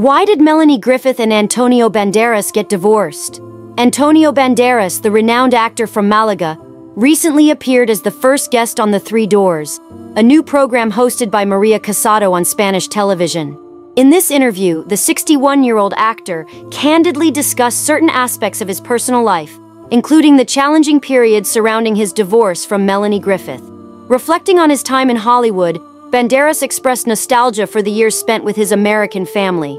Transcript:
Why did Melanie Griffith and Antonio Banderas get divorced? Antonio Banderas, the renowned actor from Malaga, recently appeared as the first guest on The Three Doors, a new program hosted by Maria Casado on Spanish television. In this interview, the 61-year-old actor candidly discussed certain aspects of his personal life, including the challenging period surrounding his divorce from Melanie Griffith. Reflecting on his time in Hollywood, Banderas expressed nostalgia for the years spent with his American family.